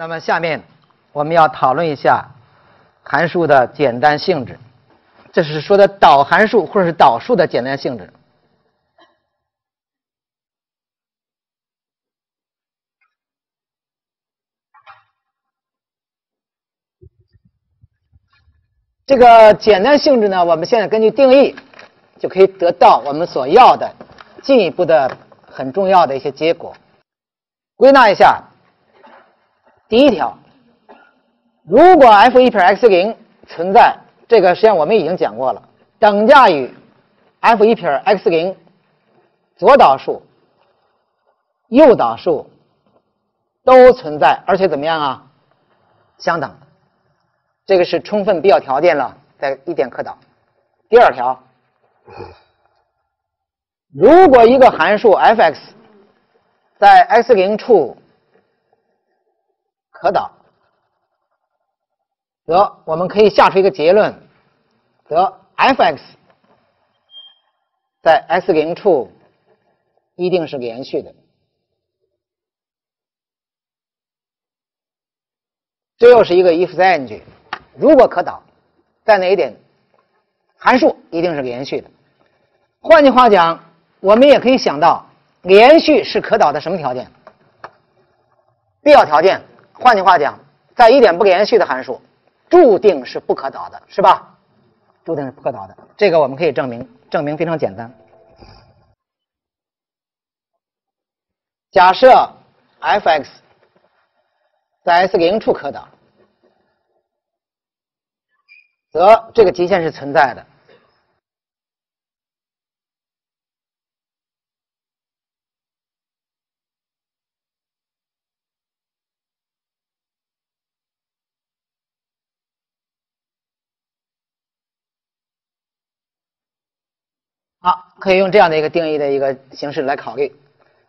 那么下面我们要讨论一下函数的简单性质，这是说的导函数或者是导数的简单性质。这个简单性质呢，我们现在根据定义就可以得到我们所要的进一步的很重要的一些结果。归纳一下，第一条，如果 f 一撇 x 零存在，这个实际上我们已经讲过了，等价于 f 一撇 x 零左导数、右导数都存在，而且怎么样啊？相等。这个是充分必要条件了，在一点可导。第二条，如果一个函数 f(x) 在 x 零处可导，得我们可以下出一个结论：得 f(x) 在 x 零处一定是连续的。这又是一个 if then 句。如果可导，在哪一点，函数一定是连续的。换句话讲，我们也可以想到，连续是可导的什么条件？必要条件。换句话讲，在一点不连续的函数，注定是不可导的，是吧？注定是不可导的。这个我们可以证明，证明非常简单。假设 f(x) 在 S 零处可导。则这个极限是存在的。好，可以用这样的一个定义的一个形式来考虑。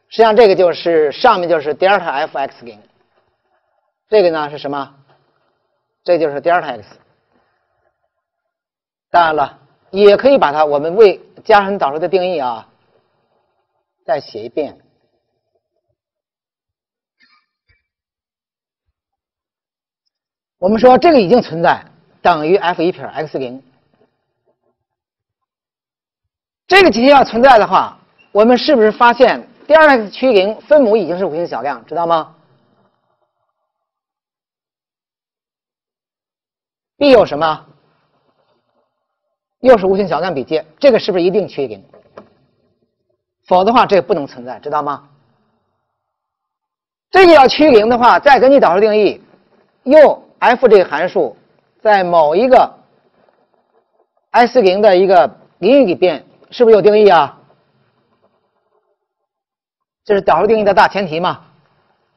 实际上，这个就是上面就是德尔塔 f(x) 零，这个呢是什么？这就是德尔塔 x。当然了，也可以把它，我们为加上导数的定义啊，再写一遍。我们说这个已经存在，等于 f 一撇 x 零。这个极限要存在的话，我们是不是发现第二 x 趋于零分母已经是无限小量，知道吗？必有什么？又是无限小量比接，这个是不是一定趋于零？否则的话，这个不能存在，知道吗？这个要趋于零的话，再根据导数定义，用 f 这个函数在某一个 S 零的一个零域里边，是不是有定义啊？这是导数定义的大前提嘛？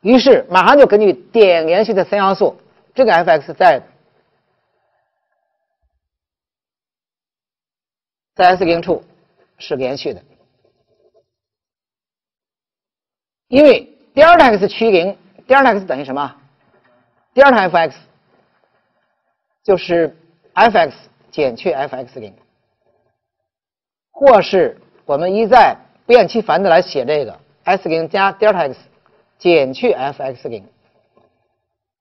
于是马上就根据点连续的三要素，这个 f(x) 在。在 S 零处是连续的，因为第二的 x 趋于零，第二的 x 等于什么？第二的 f(x) 就是 f(x) 减去 f(x 零，或是我们一再不厌其烦的来写这个 S 零加德尔塔 x 减去 f(x 零。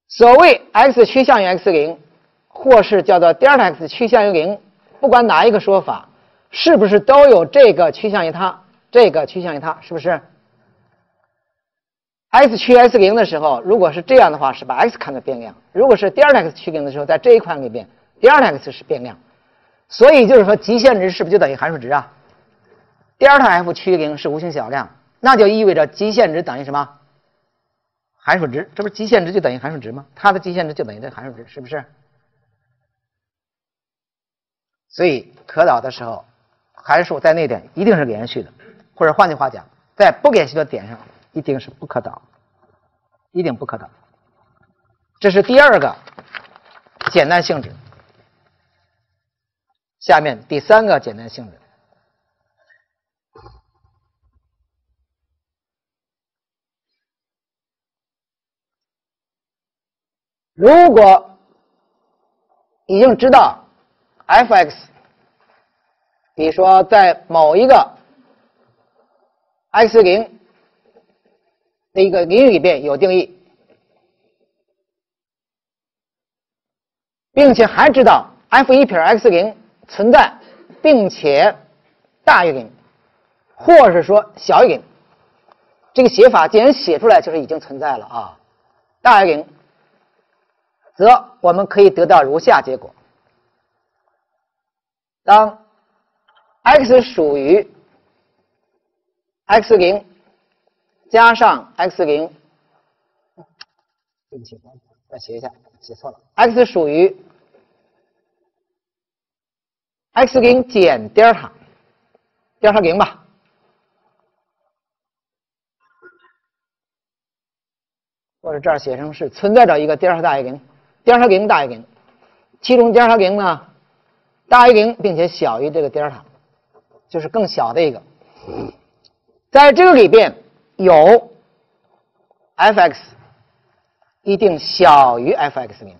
所谓 x 趋向于 x 零，或是叫做德尔塔 x 趋向于零，不管哪一个说法。是不是都有这个趋向于它，这个趋向于它，是不是？x 趋 x 零的时候，如果是这样的话，是把 x 看作变量；如果是 delta x 趋零的时候，在这一块里边，第二 x 是变量。所以就是说，极限值是不是就等于函数值啊？第二 f 趋于零是无穷小量，那就意味着极限值等于什么？函数值，这不是极限值就等于函数值吗？它的极限值就等于这函数值，是不是？所以可导的时候。函数在那点一定是连续的，或者换句话讲，在不连续的点上一定是不可导，一定不可导。这是第二个简单性质。下面第三个简单性质，如果已经知道 f(x)。比如说，在某一个 x 零的一个领域里边有定义，并且还知道 f 一撇 x 零存在，并且大于零，或者说小于零。这个写法既然写出来，就是已经存在了啊。大于零，则我们可以得到如下结果：当 x 属于 x 零加上 x 零，对不起，再写一下，写错了。x 属于 x 零减德尔塔，德尔塔零吧。或者这儿写成是存在着一个德尔塔大于零，德尔塔零大于零，其中德尔塔零呢大于零，并且小于这个德尔塔，就是更小的一个。在这个里边有 f(x) 一定小于 f(x 零，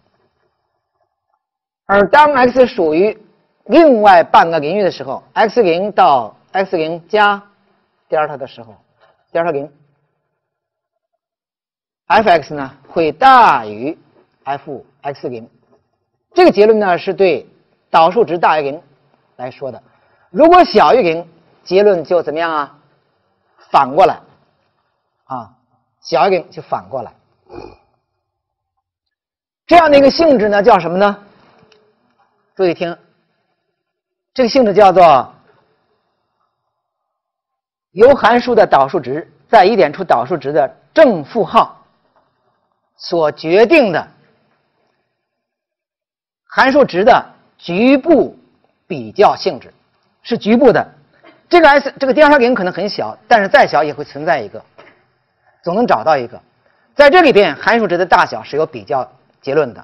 而当 x 属于另外半个领域的时候，x 零到 x 零加德尔塔的时候，德尔塔零。f(x) 呢会大于 f(x 零，这个结论呢是对导数值大于零来说的。如果小于零，结论就怎么样啊？反过来啊，小于零就反过来。这样的一个性质呢叫什么呢？注意听，这个性质叫做由函数的导数值在一点处导数值的正负号。所决定的函数值的局部比较性质是局部的，这个 s 这个第二条零可能很小，但是再小也会存在一个，总能找到一个。在这里边，函数值的大小是有比较结论的。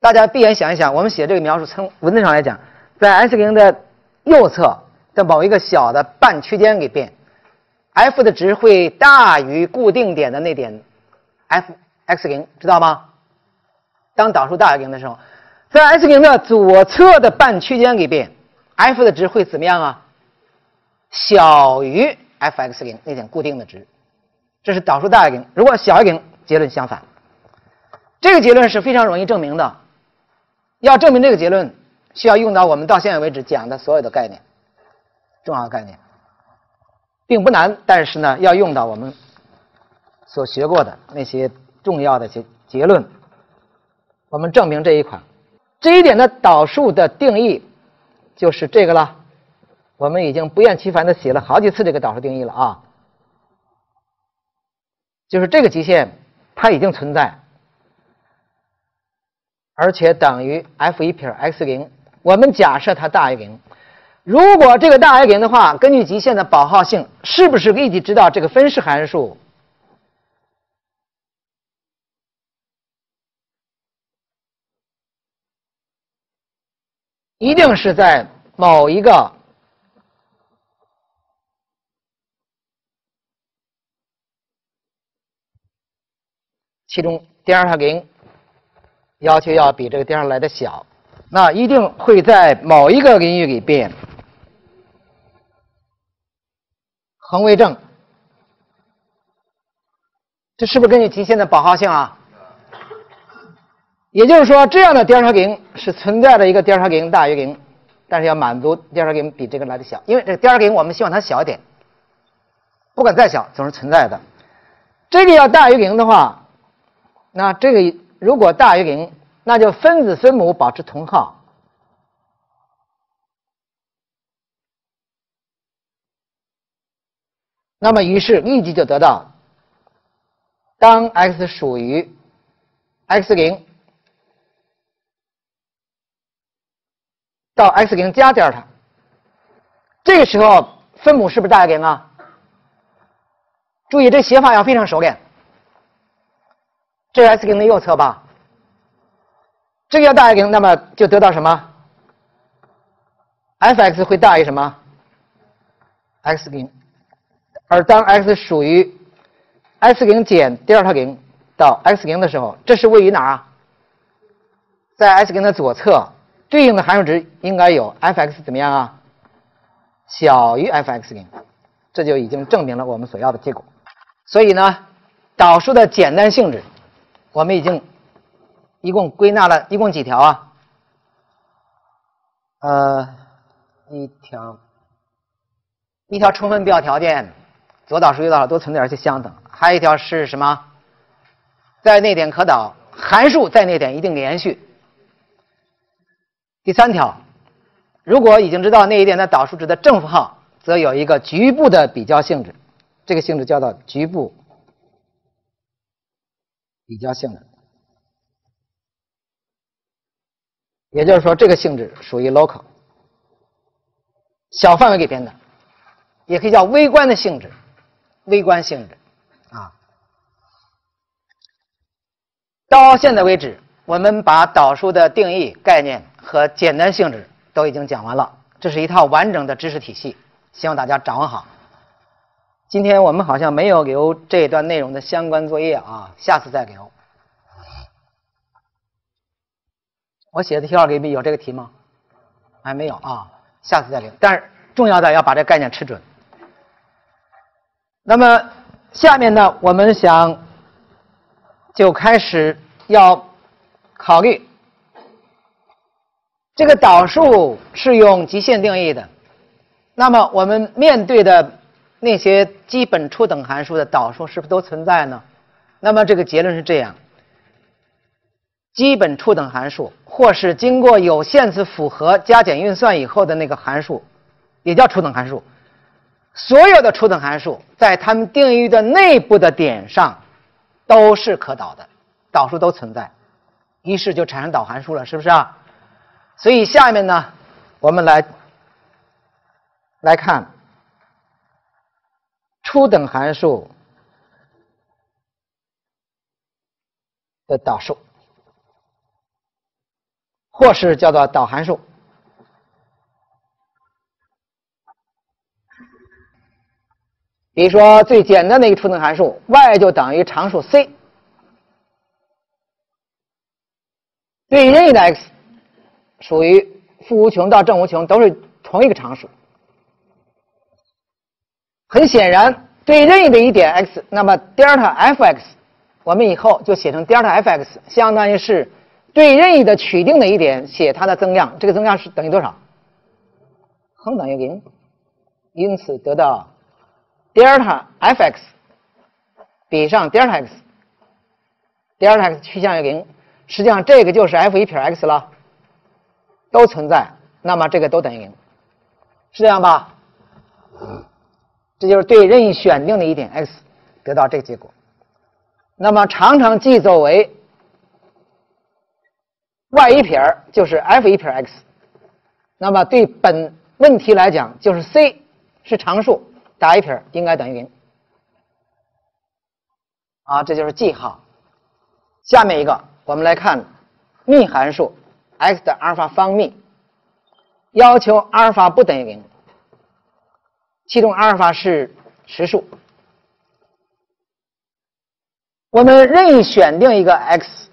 大家闭眼想一想，我们写这个描述，从文字上来讲，在 s 零的右侧的某一个小的半区间里边，f 的值会大于固定点的那点。f x 零知道吗？当导数大于零的时候，在 x 零的左侧的半区间里边，f 的值会怎么样啊？小于 f x 零那点固定的值，这是导数大于零。如果小于零，结论相反。这个结论是非常容易证明的。要证明这个结论，需要用到我们到现在为止讲的所有的概念，重要概念，并不难。但是呢，要用到我们。所学过的那些重要的结结论，我们证明这一款这一点的导数的定义就是这个了。我们已经不厌其烦的写了好几次这个导数定义了啊，就是这个极限它已经存在，而且等于 f 一撇 x 零。我们假设它大于零，如果这个大于零的话，根据极限的保号性，是不是立即知道这个分式函数？一定是在某一个其中德尔塔零要求要比这个第二来的小，那一定会在某一个领域里变恒为正，这是不是根据极限的保号性啊？也就是说，这样的德尔塔零是存在的一个德尔塔零大于零，但是要满足德尔塔零比这个来的小，因为这个德尔塔零我们希望它小一点，不管再小总是存在的。这个要大于零的话，那这个如果大于零，那就分子分母保持同号，那么于是立即就得到，当 x 属于 x 零。到 x 零加德尔塔，这个时候分母是不是大于零啊？注意这写法要非常熟练。这是 x 零的右侧吧？这个要大于零，那么就得到什么？f(x) 会大于什么？x 零。而当 x 属于 x 零减德尔塔零到 x 零的时候，这是位于哪儿啊？在 x 零的左侧。对应的函数值应该有 f(x) 怎么样啊？小于 f(x 零，这就已经证明了我们所要的结果。所以呢，导数的简单性质，我们已经一共归纳了一共几条啊？呃，一条，一条充分必要条件，左导数右导数都存在而且相等。还有一条是什么？在内点可导，函数在内点一定连续。第三条，如果已经知道那一点的导数值的正负号，则有一个局部的比较性质，这个性质叫做局部比较性质。也就是说，这个性质属于 local，小范围给编的，也可以叫微观的性质，微观性质啊。到现在为止，我们把导数的定义、概念和简单性质都已经讲完了。这是一套完整的知识体系，希望大家掌握好。今天我们好像没有留这一段内容的相关作业啊，下次再留。我写的题号里面有这个题吗？还没有啊，下次再领。但是重要的要把这概念吃准。那么下面呢，我们想就开始要考虑这个导数是用极限定义的。那么我们面对的那些基本初等函数的导数是不是都存在呢？那么这个结论是这样。基本初等函数，或是经过有限次复合加减运算以后的那个函数，也叫初等函数。所有的初等函数在它们定义域的内部的点上都是可导的，导数都存在，于是就产生导函数了，是不是啊？所以下面呢，我们来来看初等函数的导数。或是叫做导函数，比如说最简单的一个初等函数 y 就等于常数 c，对任意的 x，属于负无穷到正无穷都是同一个常数。很显然，对任意的一点 x，那么 delta f(x) 我们以后就写成 delta f(x)，相当于是。对任意的取定的一点写它的增量，这个增量是等于多少？恒等于零，因此得到 delta f(x) 比上 delta x，delta x 趋向于零，实际上这个就是 f 一撇 x 了，都存在，那么这个都等于零，是这样吧？这就是对任意选定的一点 x 得到这个结果，那么常常记作为。Y 一撇就是 f 一撇 x，那么对本问题来讲，就是 c 是常数，打一撇应该等于零。啊，这就是记号。下面一个，我们来看幂函数 x 的阿尔法方幂，要求阿尔法不等于零，其中阿尔法是实数，我们任意选定一个 x。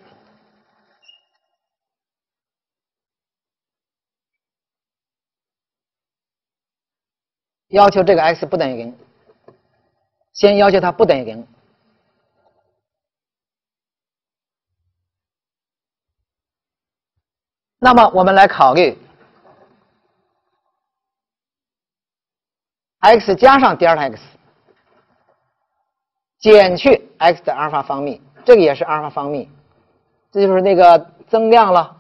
要求这个 x 不等于零，先要求它不等于零。那么我们来考虑 x 加上 delta x 减去 x 的阿尔法方幂，这个也是阿尔法方幂，这就是那个增量了。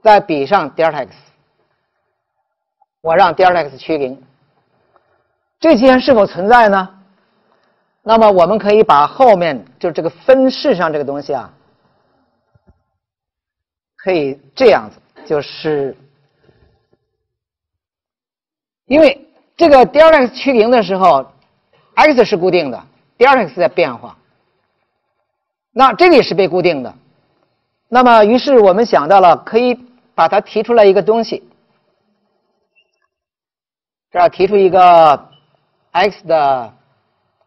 再比上 delta x，我让 delta x 趋于零。这些是否存在呢？那么我们可以把后面就这个分式上这个东西啊，可以这样子，就是因为这个 delta x 趋零的时候，x 是固定的，delta x 在变化，那这个也是被固定的。那么于是我们想到了，可以把它提出来一个东西，这儿提出一个。X 的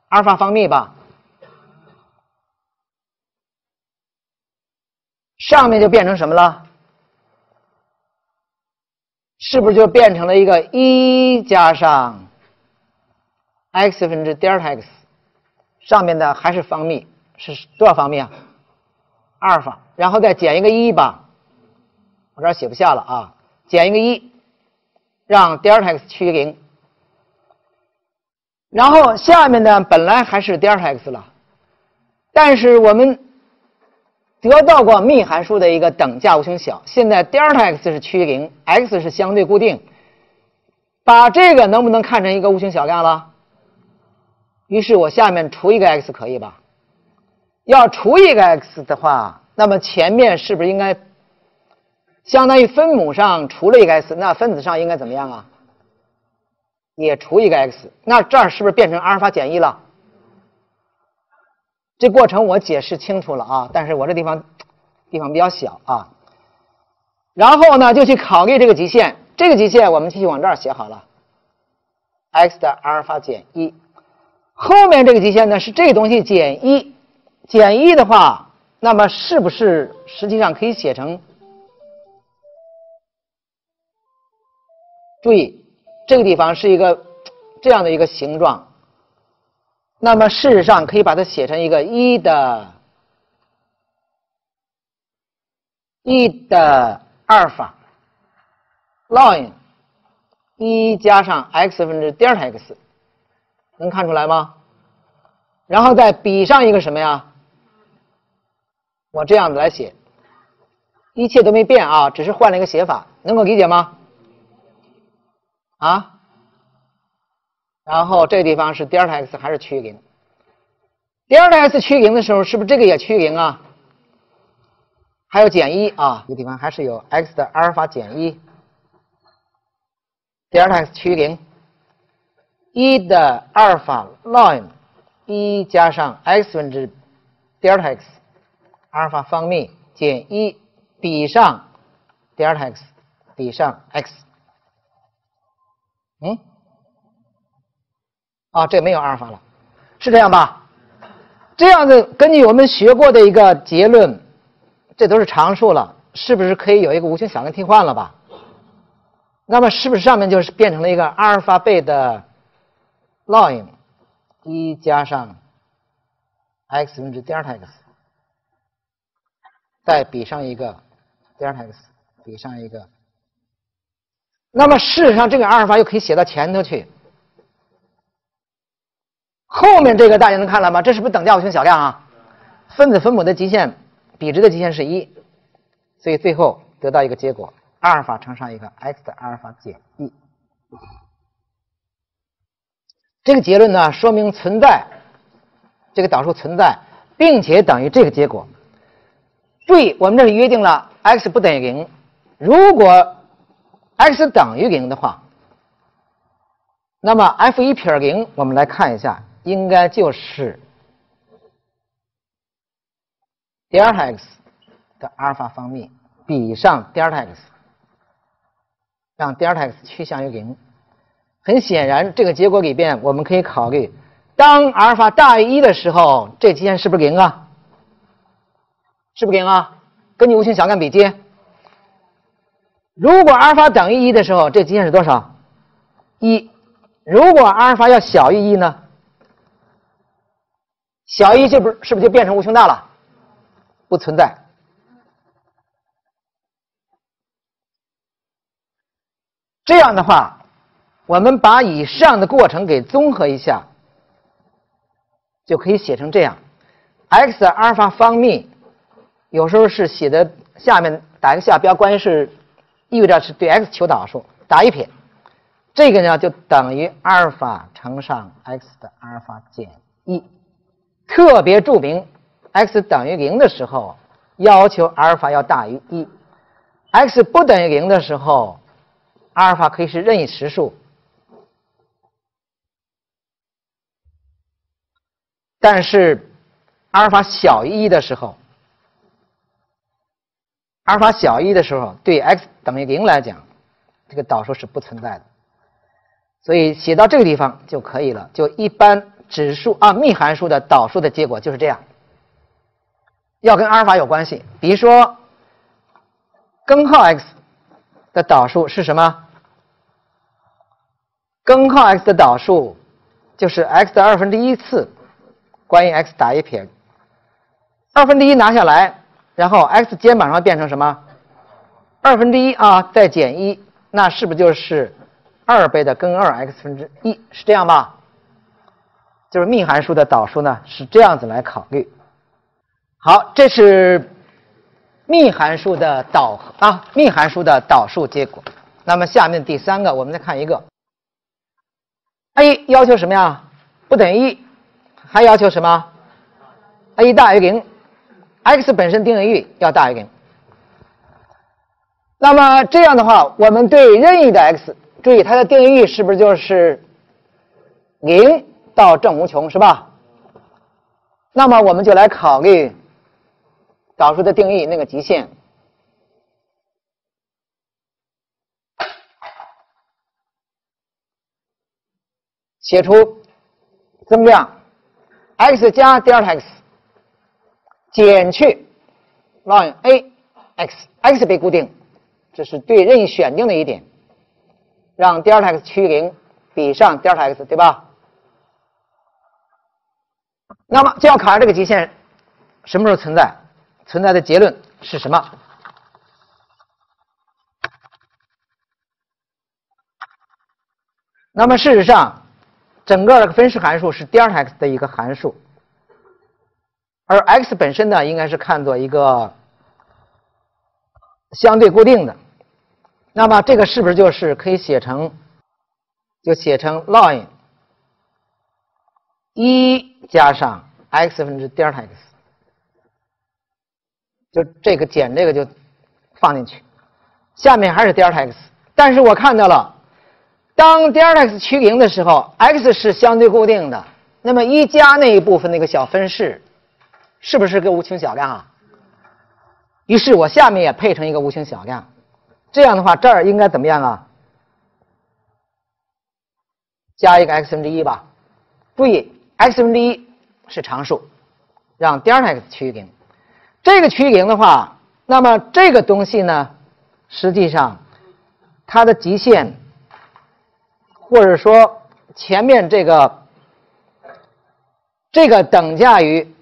阿尔法方幂吧，上面就变成什么了？是不是就变成了一个一加上 x 分之 delta x，上面的还是方幂，是多少方幂啊？阿尔法，然后再减一个一吧，我这儿写不下了啊，减一个一，让德尔塔 x 趋于零。然后下面呢，本来还是德尔塔 x 了，但是我们得到过幂函数的一个等价无穷小，现在德尔塔 x 是趋于零，x 是相对固定，把这个能不能看成一个无穷小量了？于是我下面除一个 x 可以吧？要除一个 x 的话，那么前面是不是应该相当于分母上除了一个 x？那分子上应该怎么样啊？也除一个 x，那这儿是不是变成阿尔法减一了？这过程我解释清楚了啊，但是我这地方地方比较小啊。然后呢，就去考虑这个极限，这个极限我们继续往这儿写好了，x 的阿尔法减一。后面这个极限呢是这个东西减一，减一的话，那么是不是实际上可以写成？注意。这个地方是一个这样的一个形状，那么事实上可以把它写成一个一的一的阿尔法 ln 一加上 x 分之德尔塔 x，能看出来吗？然后再比上一个什么呀？我这样子来写，一切都没变啊，只是换了一个写法，能够理解吗？啊，然后这个地方是德尔塔 x 还是趋于零？德尔塔 x 趋于零的时候，是不是这个也趋于零啊？还有减一啊，这个地方还是有 x 的阿尔法减一，德尔塔 x 趋于零，一的阿尔法 ln 一加上 x 分之德尔塔 x 阿尔法方幂减一比上德尔塔 x 比上 x。嗯，啊，这没有阿尔法了，是这样吧？这样子根据我们学过的一个结论，这都是常数了，是不是可以有一个无穷小量替换了吧？那么是不是上面就是变成了一个阿尔法倍的 ln 一加上 x 分之德尔塔 x，再比上一个德尔塔 x，比上一个。那么事实上，这个阿尔法又可以写到前头去。后面这个大家能看了吗？这是不是等价无穷小量啊？分子分母的极限，比值的极限是一，所以最后得到一个结果：阿尔法乘上一个 x 的阿尔法减一。这个结论呢，说明存在这个导数存在，并且等于这个结果。注意，我们这里约定了 x 不等于零，如果。X 等于零的话，那么 f 一撇零，我们来看一下，应该就是德尔塔 x 的阿尔法方幂比上德尔塔 x，让德尔塔 x 趋向于零。很显然，这个结果里边，我们可以考虑，当阿尔法大于一的时候，这极限是不是零啊？是不是零啊？根据无穷小量比接。如果阿尔法等于一的时候，这极限是多少？一。如果阿尔法要小于一呢？小于一就不是不是就变成无穷大了？不存在。这样的话，我们把以上的过程给综合一下，就可以写成这样：x 阿尔法方幂，有时候是写的下面打一个下标，关于是。意味着是对 x 求导数，打一撇，这个呢就等于阿尔法乘上 x 的阿尔法减一。特别注明，x 等于零的时候，要求阿尔法要大于一；x 不等于零的时候，阿尔法可以是任意实数。但是，阿尔法小于一的时候。阿尔法小于一的时候，对 x 等于零来讲，这个导数是不存在的。所以写到这个地方就可以了。就一般指数啊，幂函数的导数的结果就是这样。要跟阿尔法有关系。比如说，根号 x 的导数是什么？根号 x 的导数就是 x 的二分之一次，关于 x 打一撇，二分之一拿下来。然后 x 肩膀上变成什么？二分之一啊，再减一，那是不是就是二倍的根二 x 分之一？是这样吧？就是幂函数的导数呢，是这样子来考虑。好，这是幂函数的导啊，幂函数的导数结果。那么下面第三个，我们再看一个。a 要求什么呀？不等于一，还要求什么？a 大于零，x 本身定义域要大于零。那么这样的话，我们对任意的 x，注意它的定义域是不是就是零到正无穷，是吧？那么我们就来考虑导数的定义那个极限，写出增量 x 加 delta x 减去 ln a x，x 被固定。这是对任意选定的一点，让 delta x 趋于零比上 delta x，对吧？那么就要考察这个极限什么时候存在，存在的结论是什么？那么事实上，整个的分式函数是 delta x 的一个函数，而 x 本身呢，应该是看作一个相对固定的。那么这个是不是就是可以写成，就写成 ln 一加上 x 分之 delta x，就这个减这个就放进去，下面还是 delta x，但是我看到了，当 delta x 趋零的时候，x 是相对固定的，那么一加那一部分那个小分式，是不是个无穷小量啊？于是我下面也配成一个无穷小量。这样的话，这儿应该怎么样啊？加一个 x 分之一吧。注意，x 分之一是常数，让 delta x 趋于零。这个趋于零的话，那么这个东西呢，实际上它的极限，或者说前面这个这个等价于。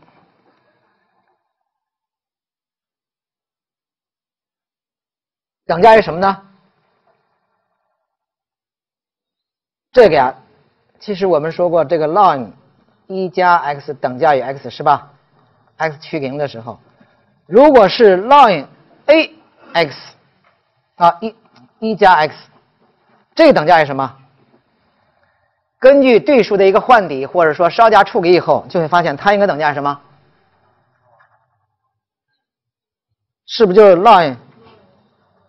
等价于什么呢？这个呀，其实我们说过，这个 ln 一加 x 等价于 x 是吧？x 趋零的时候，如果是 ln a x 啊一一加 x，这个等价于什么？根据对数的一个换底，或者说稍加处理以后，就会发现它应该等价什么？是不是就是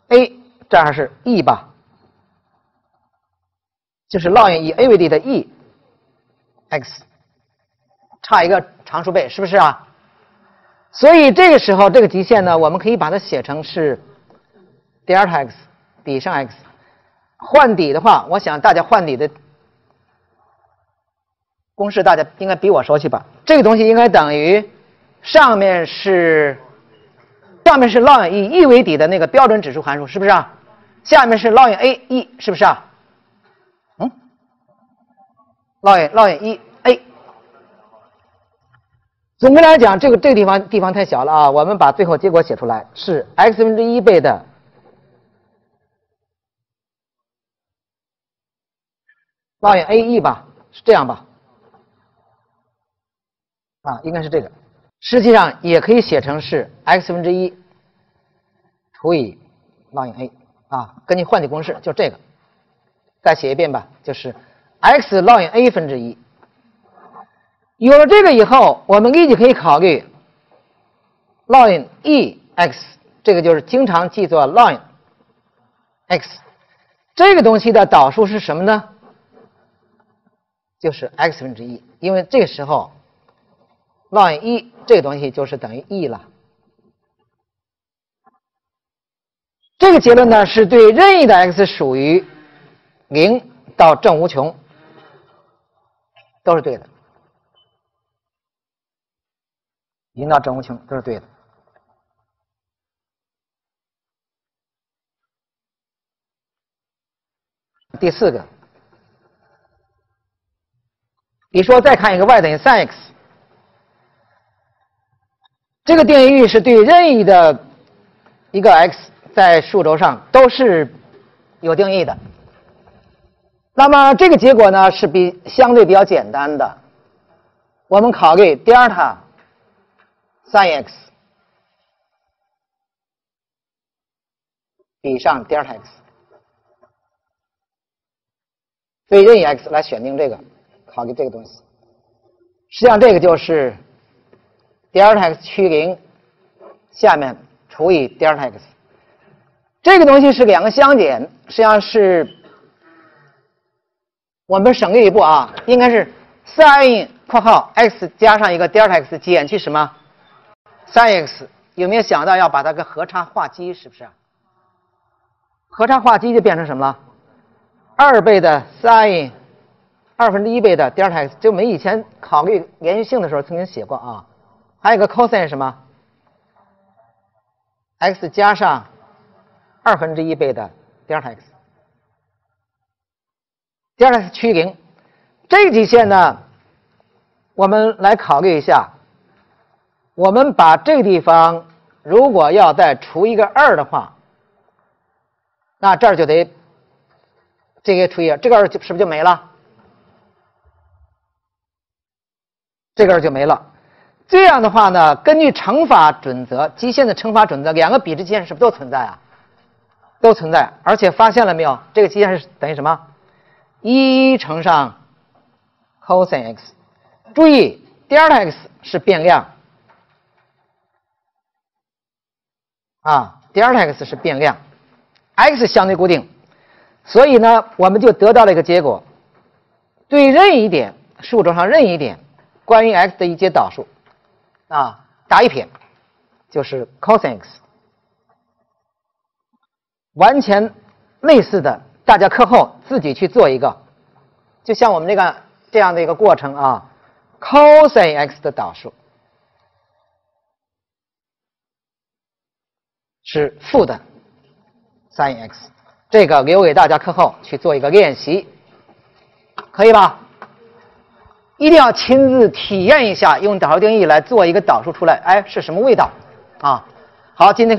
a 这还是 e 吧，就是 ln 以 a 为底的 e x，差一个常数倍，是不是啊？所以这个时候这个极限呢，我们可以把它写成是 delta x 比上 x，换底的话，我想大家换底的公式大家应该比我熟悉吧？这个东西应该等于上面是。上面是 ln 以 e 为底的那个标准指数函数，是不是啊？下面是 ln a e，是不是啊？嗯，ln ln e a。总的来讲，这个这个地方地方太小了啊，我们把最后结果写出来，是 x 分之一倍的 ln a e 吧？是这样吧？啊，应该是这个。实际上也可以写成是 x 分之一除以 ln a 啊，根据换底公式就这个，再写一遍吧，就是 x ln a 分之一。有了这个以后，我们立即可以考虑 ln e x，这个就是经常记作 ln x，这个东西的导数是什么呢？就是 x 分之一，因为这个时候。Ln 一这个东西就是等于 e 了。这个结论呢是对任意的 x 属于零到正无穷都是对的，零到正无穷都是对的。第四个，你说再看一个 y 等于 sin x。这个定义域是对任意的一个 x 在数轴上都是有定义的。那么这个结果呢是比相对比较简单的，我们考虑德尔塔 sin x 比上德尔塔 x，对任意 x 来选定这个，考虑这个东西。实际上这个就是 delta x 趋于零下面除以 delta x，这个东西是两个相减，实际上是。我们省略一步啊，应该是 sin 括号 x 加上一个德尔塔 x 减去什么 sin x？有没有想到要把它个和差化积？是不是？和差化积就变成什么了？二倍的 sin 二分之一倍的德尔塔 x，就我们以前考虑连续性的时候曾经写过啊。还有个 cos 什么？x 加上二分之一倍的德尔塔 x。第二呢是趋于零，这个极限呢，我们来考虑一下。我们把这个地方如果要再除一个二的话，那这儿就得这个除以这个二，是不是就没了？这个二就没了。这样的话呢，根据乘法准则，极限的乘法准则，两个比值极限是不是都存在啊？都存在，而且发现了没有？这个极限是等于什么？一乘上 cos x，注意德尔塔 x 是变量啊，德尔塔 x 是变量，x 相对固定，所以呢，我们就得到了一个结果：对任意一点数轴上任意一点关于 x 的一阶导数啊，打一撇就是 cos x，完全类似的。大家课后自己去做一个，就像我们这个这样的一个过程啊，cos x 的导数是负的 sin x，这个留给大家课后去做一个练习，可以吧？一定要亲自体验一下，用导数定义来做一个导数出来，哎，是什么味道啊？好，今天。